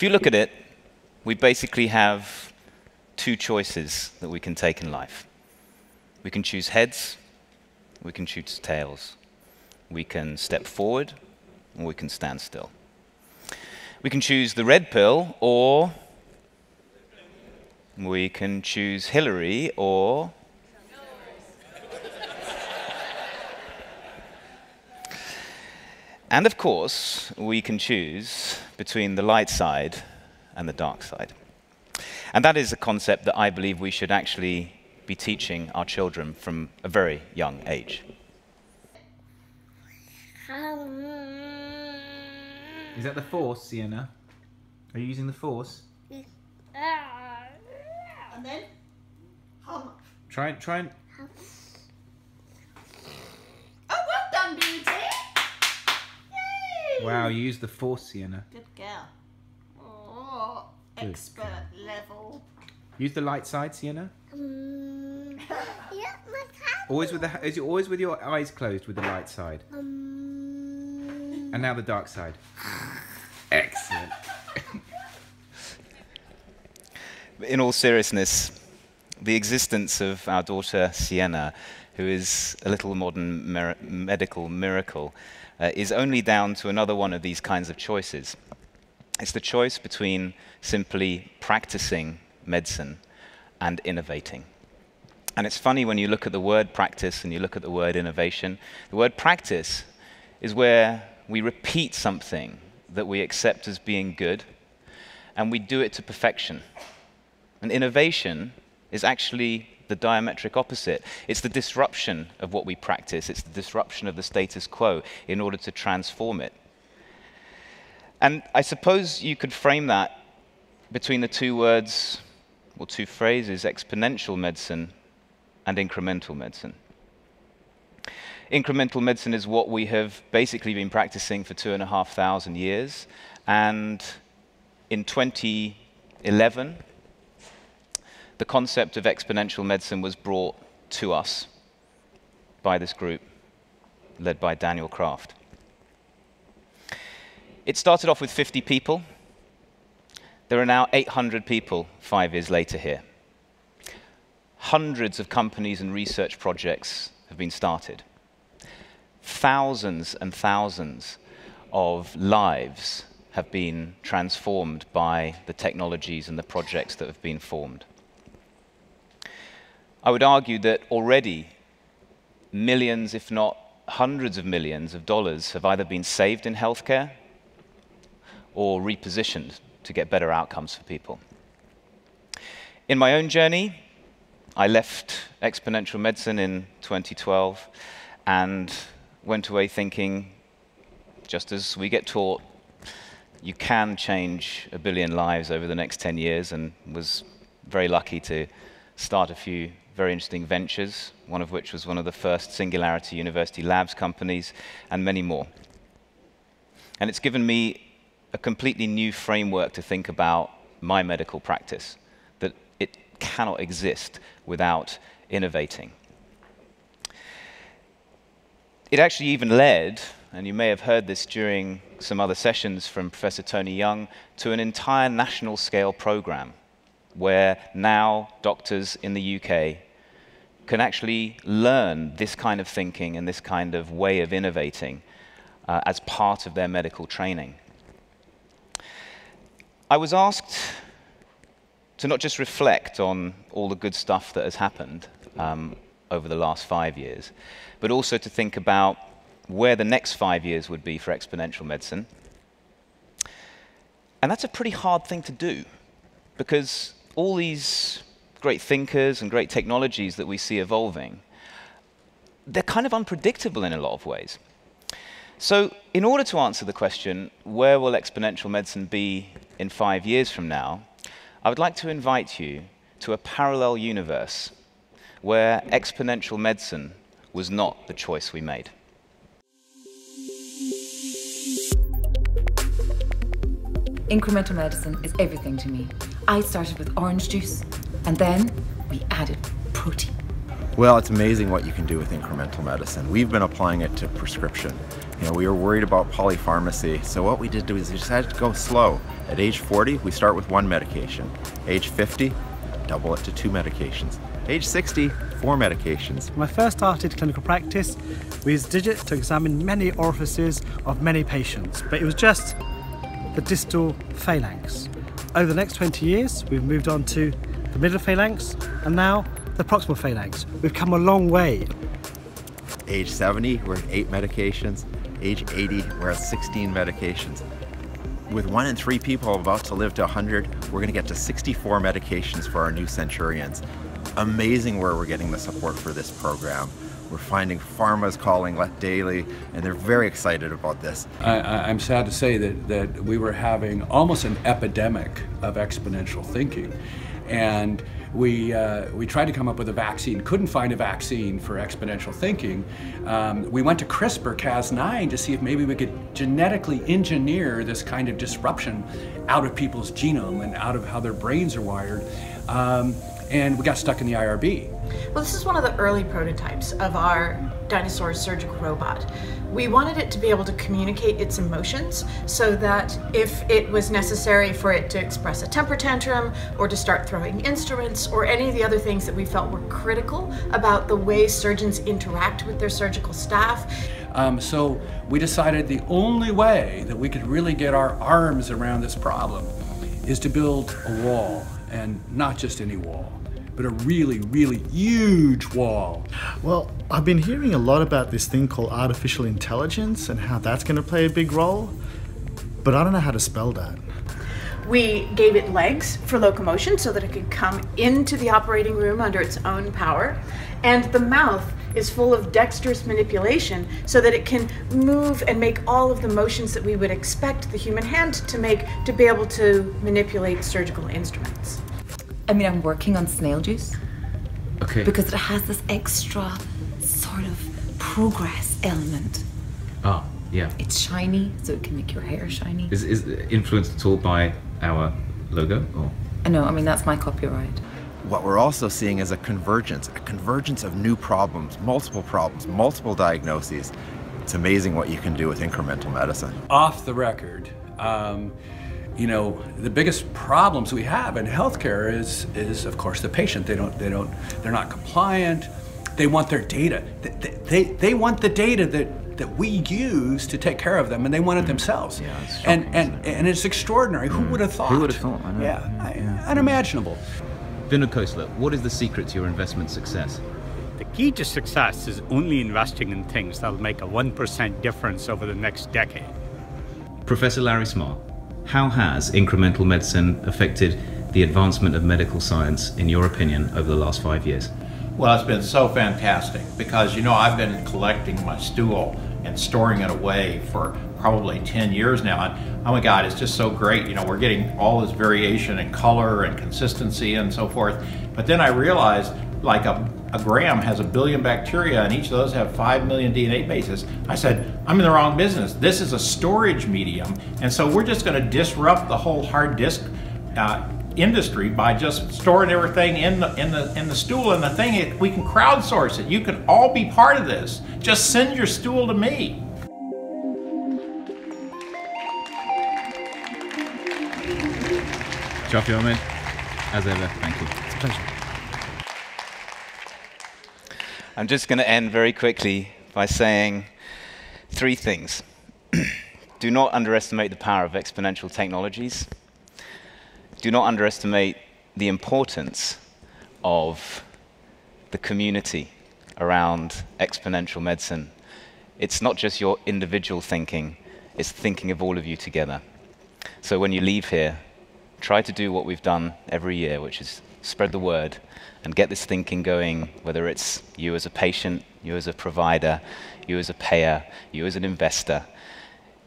If you look at it, we basically have two choices that we can take in life. We can choose heads, we can choose tails. We can step forward, or we can stand still. We can choose the red pill, or we can choose Hillary, or And of course, we can choose between the light side and the dark side. And that is a concept that I believe we should actually be teaching our children from a very young age. Is that the force, Sienna? Are you using the force? And then hum. Try try and Oh, well done, Beauty. Yay! Wow, you used the force, Sienna. Good girl. Good expert level. Use the light side, Sienna. Um, yeah, my cat. Always with the is it always with your eyes closed with the light side. Um, And now the dark side. Excellent. In all seriousness, the existence of our daughter Sienna, who is a little modern mer- medical miracle, uh, is only down to another one of these kinds of choices. It's the choice between simply practicing medicine and innovating. And it's funny when you look at the word practice and you look at the word innovation. The word practice is where we repeat something that we accept as being good and we do it to perfection. And innovation is actually the diametric opposite. It's the disruption of what we practice, it's the disruption of the status quo in order to transform it. And I suppose you could frame that between the two words or two phrases exponential medicine and incremental medicine. Incremental medicine is what we have basically been practicing for two and a half thousand years. And in 2011, the concept of exponential medicine was brought to us by this group led by Daniel Kraft. It started off with 50 people. There are now 800 people five years later here. Hundreds of companies and research projects have been started. Thousands and thousands of lives have been transformed by the technologies and the projects that have been formed. I would argue that already millions, if not hundreds of millions of dollars have either been saved in healthcare or repositioned to get better outcomes for people. In my own journey, I left exponential medicine in 2012 and went away thinking, just as we get taught, you can change a billion lives over the next 10 years, and was very lucky to start a few very interesting ventures, one of which was one of the first Singularity University Labs companies, and many more. And it's given me a completely new framework to think about my medical practice, that it cannot exist without innovating. It actually even led, and you may have heard this during some other sessions from Professor Tony Young, to an entire national scale program where now doctors in the UK can actually learn this kind of thinking and this kind of way of innovating uh, as part of their medical training. I was asked to not just reflect on all the good stuff that has happened um, over the last five years, but also to think about where the next five years would be for exponential medicine. And that's a pretty hard thing to do because all these great thinkers and great technologies that we see evolving, they're kind of unpredictable in a lot of ways. So, in order to answer the question, where will exponential medicine be in five years from now, I would like to invite you to a parallel universe where exponential medicine was not the choice we made. Incremental medicine is everything to me. I started with orange juice, and then we added protein. Well, it's amazing what you can do with incremental medicine. We've been applying it to prescription You know, we were worried about polypharmacy, so what we did was we decided to go slow. At age 40, we start with one medication. Age 50, double it to two medications. Age 60, four medications. When I first started clinical practice, we used Digit to examine many orifices of many patients, but it was just the distal phalanx. Over the next 20 years, we've moved on to the middle phalanx and now the proximal phalanx. We've come a long way. Age 70, we're at eight medications. Age 80, we're at 16 medications. With one in three people about to live to 100, we're going to get to 64 medications for our new centurions. Amazing where we're getting the support for this program. We're finding pharmas calling daily, and they're very excited about this. I, am sad to say that, that we were having almost an epidemic of exponential thinking. And we, uh, we tried to come up with a vaccine, couldn't find a vaccine for exponential thinking. Um, we went to CRISPR Cas9 to see if maybe we could genetically engineer this kind of disruption out of people's genome and out of how their brains are wired. Um, and we got stuck in the IRB. Well, this is one of the early prototypes of our dinosaur surgical robot. We wanted it to be able to communicate its emotions so that if it was necessary for it to express a temper tantrum or to start throwing instruments or any of the other things that we felt were critical about the way surgeons interact with their surgical staff. Um, so we decided the only way that we could really get our arms around this problem is to build a wall and not just any wall but a really, really huge wall. Well, I've been hearing a lot about this thing called artificial intelligence and how that's going to play a big role, but I don't know how to spell that. We gave it legs for locomotion so that it could come into the operating room under its own power, and the mouth is full of dexterous manipulation so that it can move and make all of the motions that we would expect the human hand to make to be able to manipulate surgical instruments. I mean, I'm working on snail juice. Okay. Because it has this extra sort of progress element. Ah, yeah. It's shiny, so it can make your hair shiny. Is, is influenced at all by our logo? Or? I know, I mean, that's my copyright. What we're also seeing is a convergence, a convergence of new problems, multiple problems, multiple diagnoses. It's amazing what you can do with incremental medicine. Off the record, um, you know, the biggest problems we have in healthcare is, is of course, the patient. They don't, they don't, they're not compliant. They want their data. They, they, they want the data that, that we use to take care of them, and they want it mm. themselves. Yeah, and, and, and it's extraordinary. Mm. Who would have thought? Who would have thought? I know. Yeah, yeah. unimaginable. Vinod Khosla, what is the secret to your investment success? The key to success is only investing in things that'll make a 1% difference over the next decade. Professor Larry Smarr, how has incremental medicine affected the advancement of medical science, in your opinion, over the last five years? Well, it's been so fantastic because, you know, I've been collecting my stool and storing it away for probably 10 years now. And oh my God, it's just so great. You know, we're getting all this variation in color and consistency and so forth. But then I realized like a, a gram has a billion bacteria and each of those have 5 million DNA bases. I said, I'm in the wrong business. This is a storage medium. And so we're just going to disrupt the whole hard disk uh, industry by just storing everything in the, in the, in the stool. And the thing is, we can crowdsource it. You can all be part of this. Just send your stool to me. Shafi Ahmed, as ever, thank you. It's a pleasure. I'm just going to end very quickly by saying three things. Do not underestimate the power of exponential technologies. Do not underestimate the importance of the community around exponential medicine. It's not just your individual thinking, it's thinking of all of you together. So when you leave here, try to do what we've done every year, which is spread the word and get this thinking going, whether it's you as a patient, you as a provider, you as a payer, you as an investor.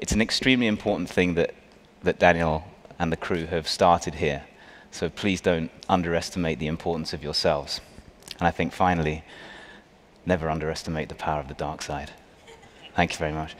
It's an extremely important thing that, that Daniel and the crew have started here. So please don't underestimate the importance of yourselves. And I think finally, never underestimate the power of the dark side. Thank you very much.